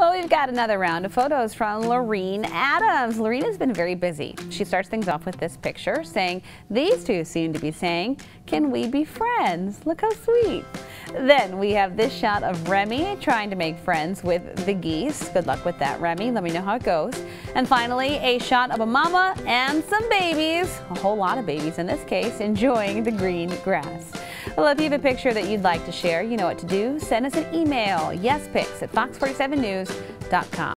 Well, we've got another round of photos from Lorene Adams. Lorene has been very busy. She starts things off with this picture saying, these two seem to be saying, can we be friends? Look how sweet. Then we have this shot of Remy trying to make friends with the geese. Good luck with that, Remy. Let me know how it goes. And finally, a shot of a mama and some babies, a whole lot of babies in this case, enjoying the green grass. Well, if you have a picture that you'd like to share, you know what to do. Send us an email, yespics at fox47news.com.